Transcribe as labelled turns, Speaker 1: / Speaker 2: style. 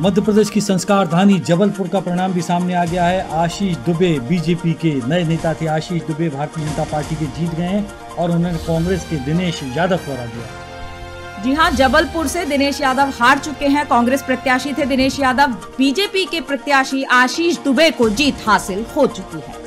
Speaker 1: मध्य प्रदेश की संस्कार धानी जबलपुर का परिणाम भी सामने आ गया है। आशीष दुबे, बीजेपी के नए नेता थे। आशीष दुबे भारतीय जनता पार्टी के जीत गए हैं और उन्होंने कांग्रेस के दिनेश यादव को हरा दिया।
Speaker 2: जी हाँ जबलपुर से दिनेश यादव हार चुके हैं। कांग्रेस प्रत्याशी थे दिनेश यादव। बीजेपी के प्रत्याशी आशीष दुबे को जीत हासिल हो चुकी है।